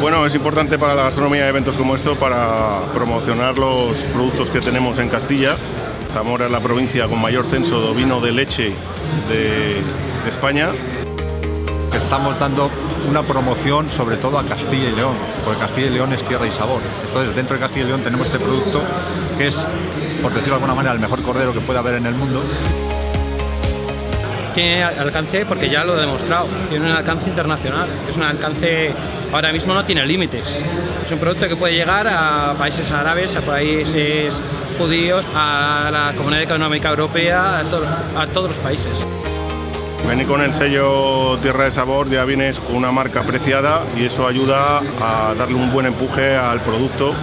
Bueno, es importante para la gastronomía eventos como esto para promocionar los productos que tenemos en Castilla. Zamora es la provincia con mayor censo de vino de leche de España. Estamos dando una promoción sobre todo a Castilla y León, porque Castilla y León es tierra y sabor. Entonces, dentro de Castilla y León tenemos este producto que es, por decirlo de alguna manera, el mejor cordero que puede haber en el mundo. Tiene alcance porque ya lo he demostrado, tiene un alcance internacional, es un alcance, ahora mismo no tiene límites. Es un producto que puede llegar a países árabes, a países judíos, a la Comunidad Económica Europea, a todos, a todos los países. Venir con el sello Tierra de Sabor ya vienes con una marca apreciada y eso ayuda a darle un buen empuje al producto